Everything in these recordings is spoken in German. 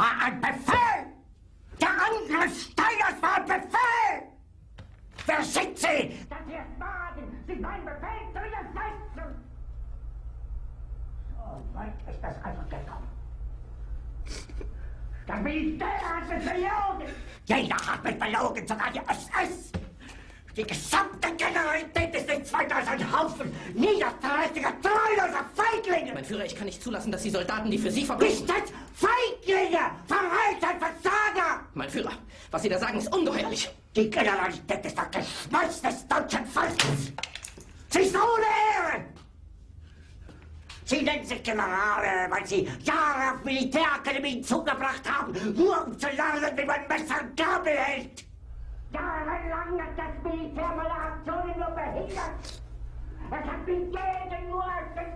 War ein Befehl! Der Angriff Steiners war ein Befehl! Wer sind Sie? Dass Sie es wagen, sich meinen Befehl zu widersetzen! So weit ist das also gekommen. Das Militär hat mich belogen! Jeder hat mich belogen, sogar die SS! Die gesamte Generalität ist nichts weiter als ein Haufen niederträchtiger, treuloser Feiglinge! Mein Führer, ich kann nicht zulassen, dass die Soldaten, die für Sie verbringen... Nicht Feiglinge! Verreiter, Versager! Mein Führer, was Sie da sagen, ist ungeheuerlich. Die Generalität ist das Geschmolz des deutschen Volkes! Sie ist ohne Ehre! Sie nennen sich Generale, weil Sie Jahre auf Militärakademien zugebracht haben, nur um zu lernen, wie man Messer und Gabel hält! Jahrelang hat das Militär meine Aktionen nur behindert! Es hat mich jeden nur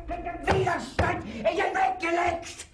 gegen Widerstand in den Weg gelegt!